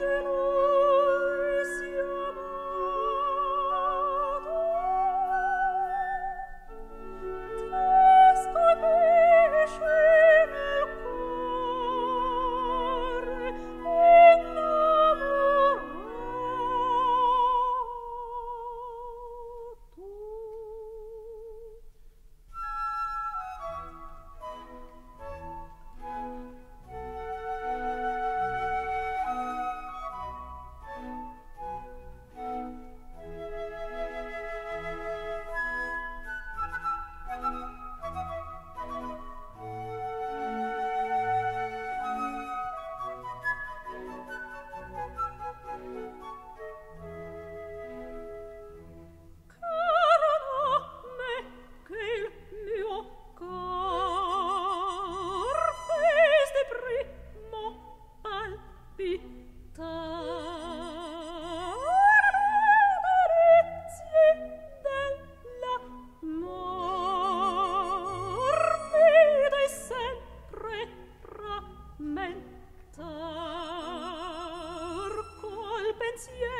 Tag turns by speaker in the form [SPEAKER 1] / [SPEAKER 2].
[SPEAKER 1] children tormentar col pensiero